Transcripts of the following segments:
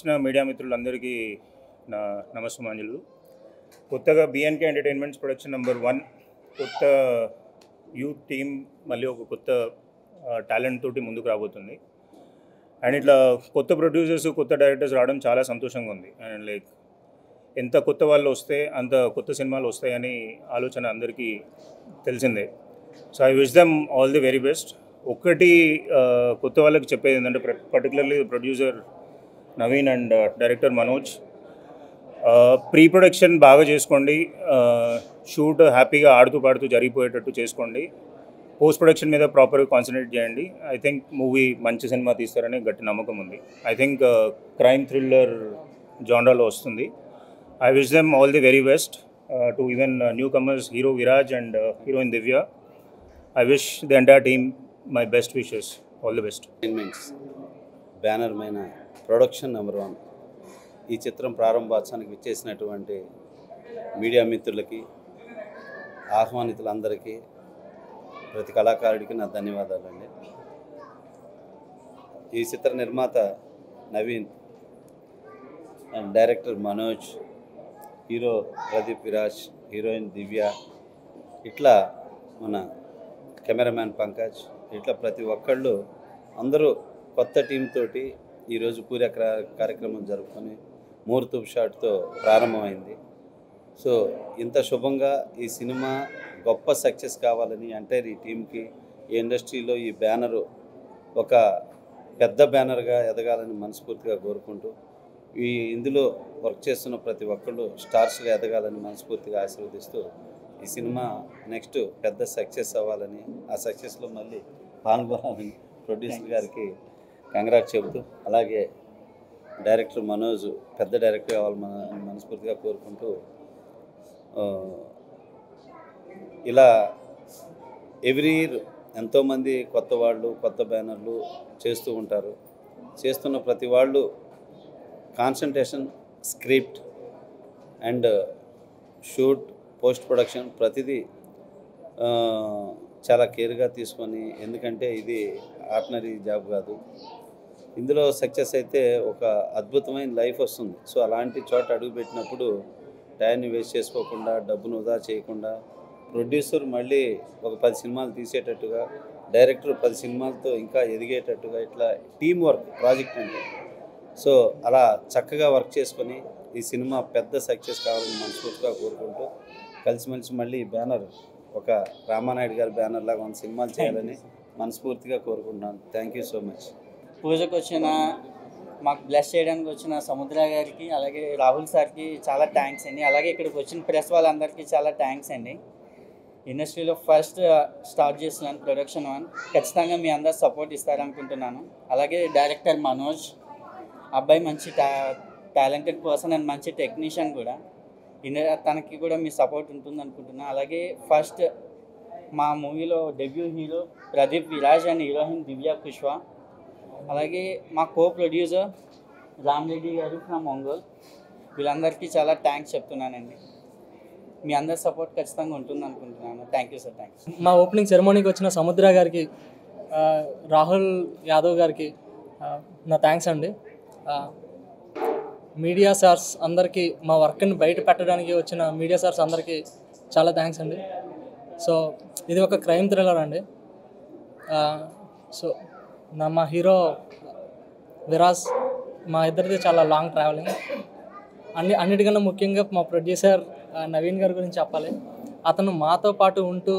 వచ్చిన మీడియా మిత్రులందరికీ నా నమస్సుమాంజలు. కొత్తగా BNK entertainments production number one కొత్త యూత్ టీమ్ మళ్ళీ ఒక కొత్త టాలెంట్ తోటి ముందుకు రాబోతుంది. అండ్ ఇట్లా కొత్త ప్రొడ్యూసర్స్ కొత్త డైరెక్టర్స్ రావడం చాలా సంతోషంగా ఉంది. అండ్ లైక్ ఎంత కొత్త వాళ్ళు వస్తే అంత కొత్త సినిమాలు వస్తాయని ఆలోచన అందరికీ తెలిసిందే. So I wish them all the very best ఒక్కటి కొత్త వాళ్ళకి చెప్పేది ఏంటంటే particularly producer Naveen and uh, director Manoj. Uh, pre production బాగా చేసుకోండి. Uh, షూట్ హ్యాపీగా ఆడుతూ పాడుతూ జరిగిపోయేటట్టు చేసుకోండి. పోస్ట్ ప్రొడక్షన్ మీద ప్రాపర్గా కాన్సన్ట్రేట్ చేయండి. ఐ థింక్ మూవీ మంచి సినిమా తీస్తారని గట్టి నమ్మకం ఉంది. ఐ థింక్ క్రైమ్ థ్రిల్లర్ జాండాలో వస్తుంది. I wish them all the very best to even newcomers hero Viraj and heroine Divya I wish the entire team my best wishes all the best banner మైన production number one. ఈ చిత్రం ప్రారంభోత్సవానికి విచ్చేసినటువంటి media మిత్రులకి ఆహ్వానితులందరికీ ప్రతి కళాకారుడికి నా ధన్యవాదాలండి. ఈ చిత్ర నిర్మాత Naveen and director Manoj hero Pradeep Viraj heroine Divya ఇట్లా మన కెమెరామ్యాన్ పంకజ్ ఇట్లా ప్రతి ఒక్కళ్ళు అందరూ కొత్త టీం ఈరోజు పూర్య క్రా- కార్యక్రమం జరుపుకొని ముహూర్తపు షాట్తో ప్రారంభమైంది. సో ఇంత శుభంగా ఈ సినిమా గొప్ప సక్సెస్ కావాలని అంటే ఈ టీంకి ఈ ఇండస్ట్రీలో ఈ బ్యానరు ఒక పెద్ద బ్యానర్గా ఎదగాలని మనస్ఫూర్తిగా కోరుకుంటూ ఈ ఇందులో వర్క్ చేస్తున్న ప్రతి ఒక్కళ్ళు స్టార్స్గా ఎదగాలని మనస్ఫూర్తిగా ఆశీర్వదిస్తూ ఈ సినిమా నెక్స్ట్ పెద్ద సక్సెస్ అవ్వాలని ఆ సక్సెస్లో మళ్ళీ పాల్గొనాలని ప్రొడ్యూసర్ గారికి కంగ్రాట్ చెబుతూ అలాగే డైరెక్టర్ మనోజ్ పెద్ద డైరెక్టర్ కావాలని మన మనస్ఫూర్తిగా కోరుకుంటూ ఇలా ఎవ్రీ ఇయర్ ఎంతోమంది కొత్త వాళ్ళు కొత్త బ్యానర్లు చేస్తూ ఉంటారు. చేస్తున్న ప్రతి వాళ్ళు concentration script and shoot post production ప్రతిదీ చాలా కేర్గా తీసుకొని ఎందుకంటే ఇది ఆర్డినరీ జాబ్ కాదు. ఇందులో సక్సెస్ అయితే ఒక అద్భుతమైన లైఫ్ వస్తుంది. సో అలాంటి చోట అడుగుపెట్టినప్పుడు టైంని వేస్ట్ చేసుకోకుండా డబ్బును వృధా చేయకుండా ప్రొడ్యూసర్ మళ్ళీ ఒక పది సినిమాలు తీసేటట్టుగా డైరెక్టర్ పది సినిమాలతో ఇంకా ఎదిగేటట్టుగా ఇట్లా టీం వర్క్ ప్రాజెక్ట్ అంటే సో అలా చక్కగా వర్క్ చేసుకొని ఈ సినిమా పెద్ద సక్సెస్ కావాలని మనస్ఫూర్తిగా కోరుకుంటూ కలిసిమెలిసి మళ్ళీ ఈ బ్యానర్ ఒక రామానాయుడు గారి బ్యానర్ లాగా మన సినిమాలు చేయాలని మనస్ఫూర్తిగా కోరుకుంటున్నాను. థ్యాంక్ యూ సో మచ్ పూజకు వచ్చిన మాకు బ్లెస్ చేయడానికి వచ్చిన సముద్ర గారికి అలాగే రాహుల్ సార్కి చాలా థ్యాంక్స్ అండి. అలాగే ఇక్కడికి వచ్చిన ప్రెస్ వాళ్ళందరికీ చాలా థ్యాంక్స్ అండి. ఇండస్ట్రీలో ఫస్ట్ స్టార్ట్ చేస్తున్నాను ప్రొడక్షన్ వన్ ఖచ్చితంగా మీ అందరు సపోర్ట్ ఇస్తారనుకుంటున్నాను. అలాగే డైరెక్టర్ మనోజ్ అబ్బాయి మంచి టా టాలెంటెడ్ పర్సన్ అండ్ మంచి టెక్నీషియన్ కూడా. ఇండియా తనకి కూడా మీ సపోర్ట్ ఉంటుంది అనుకుంటున్నాను అలాగే ఫస్ట్ మా మూవీలో debut hero Pradeep Viraj and heroine Divya Pushpa అలాగే మా కో ప్రొడ్యూసర్ రామ్ రెడ్డి గారు ఫ్రమ్ ఒంగోల్ వీళ్ళందరికీ చాలా థ్యాంక్స్ చెప్తున్నానండి. మీ అందరి సపోర్ట్ ఖచ్చితంగా ఉంటుంది అనుకుంటున్నాను. థ్యాంక్ యూ సార్ థ్యాంక్స్ మా ఓపెనింగ్ సెరమోనీకి వచ్చిన సముద్ర గారికి రాహుల్ యాదవ్ గారికి నా థ్యాంక్స్ అండి. మీడియా సార్స్ అందరికీ మా వర్క్ని బయట పెట్టడానికి వచ్చిన మీడియా సార్స్ అందరికీ చాలా థ్యాంక్స్ అండి. సో ఇది ఒక క్రైమ్ థ్రిల్లర్ అండి. సో నా మా హీరో విరాజ్ మా ఇద్దరిది చాలా లాంగ్ ట్రావెలింగ్ అన్ని అన్నిటికన్నా ముఖ్యంగా మా ప్రొడ్యూసర్ నవీన్ గారి గురించి చెప్పాలి. అతను మాతో పాటు ఉంటూ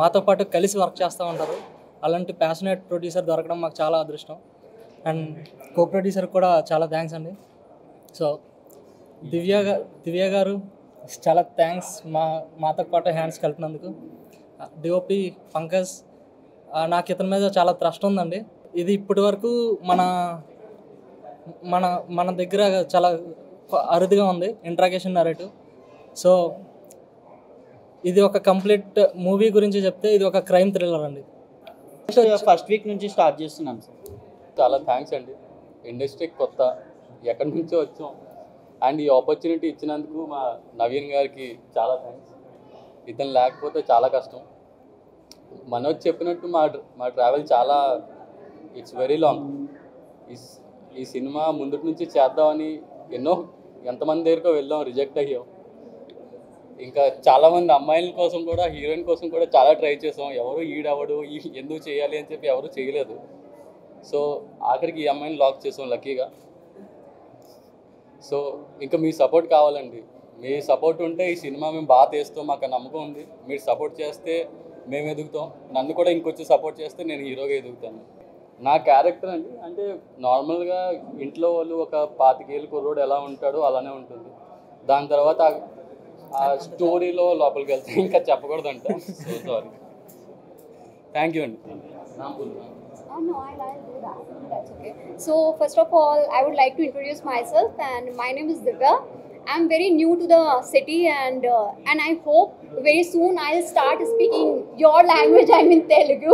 మాతో పాటు కలిసి వర్క్ చేస్తూ ఉంటారు. అలాంటి ప్యాషనేట్ ప్రొడ్యూసర్ దొరకడం మాకు చాలా అదృష్టం. అండ్ కో ప్రొడ్యూసర్ కూడా చాలా థ్యాంక్స్ అండి. సో దివ్య దివ్య గారు చాలా థ్యాంక్స్ మా మాతో పాటు హ్యాండ్స్ కలిపినందుకు డిఓపి పంకజ్ నాకు ఇతని మీద చాలా ట్రస్ట్ ఉందండి. ఇది ఇప్పటి వరకు మన మన మన దగ్గర చాలా అరుదుగా ఉంది ఇంట్రాగేషన్ నరేటివ్ సో ఇది ఒక కంప్లీట్ మూవీ గురించి చెప్తే ఇది ఒక క్రైమ్ థ్రిల్లర్ అండి. ఫస్ట్ వీక్ నుంచి స్టార్ట్ చేస్తున్నాం సార్ చాలా థ్యాంక్స్ అండి. ఇండస్ట్రీకి కొత్త. ఎక్కడి నుంచో వచ్చాం. అండ్ ఈ ఆపర్చునిటీ ఇచ్చినందుకు మా నవీన్ గారికి చాలా థ్యాంక్స్ ఇతను లేకపోతే చాలా కష్టం. మనోజ్ చెప్పినట్టు మా మా ట్రావెల్ చాలా ఇట్స్ వెరీ లాంగ్ ఈ సినిమా ముందుటి నుంచి చేద్దామని ఎన్నో ఎంతమంది దగ్గరకు వెళ్ళాం రిజెక్ట్ అయ్యాం. ఇంకా చాలామంది అమ్మాయిల కోసం కూడా హీరోయిన్ కోసం కూడా చాలా ట్రై చేసాం. ఎవరు ఈడవడు ఎందుకు చేయాలి అని చెప్పి ఎవరు చేయలేదు. సో ఆఖరికి ఈ అమ్మాయిని లాక్ చేసాం లక్కీగా సో ఇంకా మీ సపోర్ట్ కావాలండి. మీ సపోర్ట్ ఉంటే ఈ సినిమా మేము బాగా తీస్తాం మాకు ఆ నమ్మకం ఉంది. మీరు సపోర్ట్ చేస్తే మేము ఎదుగుతాం. నన్ను కూడా ఇంకొచ్చి సపోర్ట్ చేస్తే నేను హీరోగా ఎదుగుతాను. నా క్యారెక్టర్ అండి అంటే నార్మల్గా ఇంట్లో వాళ్ళు ఒక పాతికేళ్ళు కుర్రోడు ఎలా ఉంటాడో అలానే ఉంటుంది. దాని తర్వాత ఆ- ఆ స్టోరీలో లోపలికి వెళ్తే ఇంకా చెప్పకూడదు అంట సో సారీ థ్యాంక్ యూ అండి Oh, no, I'll, I'll do that. That's okay. So, first of all, I would like to introduce myself, and my name is Divya. I'm very new to the city, and uh, and I hope very soon I'll start speaking your language. I'm in Telugu.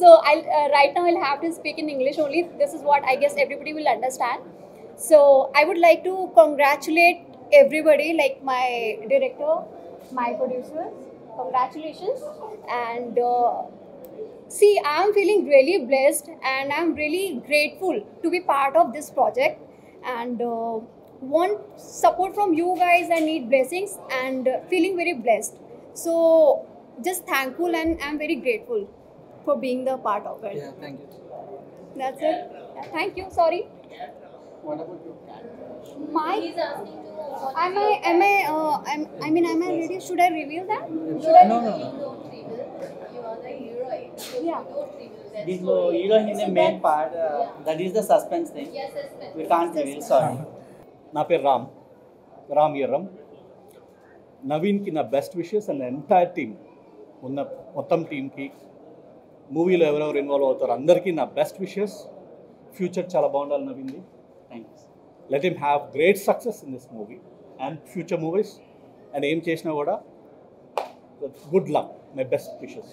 So, I'll uh, right now I'll have to speak in English only. This is what I guess everybody will understand. So, I would like to congratulate everybody, like my director, my producers. Congratulations, and. Uh, See, I'm feeling really blessed and I'm really grateful to be part of this project and uh, want support from you guys. I need blessings and uh, feeling very blessed. So, just thankful and I'm very grateful for being the part of it. Yeah, thank you. That's it. Yeah, thank you. Sorry. What about you? My. Asking to. Am I? Am I? Uh, I'm, I mean, am I ready? Should I reveal that? Should I? No, no, no. దీంట్లో main part that is the suspense thing we can't reveal sorry నా పేరు రామ్. రామ్ ఎర్రం నవీన్కి నా best wishes and entire team ఉన్న మొత్తం టీంకి మూవీలో ఎవరెవరు ఇన్వాల్వ్ అవుతారో అందరికీ నా బెస్ట్ విషెస్ ఫ్యూచర్ చాలా బాగుండాలి నవీన్ది. Thank you let him have great success in this movie and future movies and ఏం చేసినా కూడా good luck my best wishes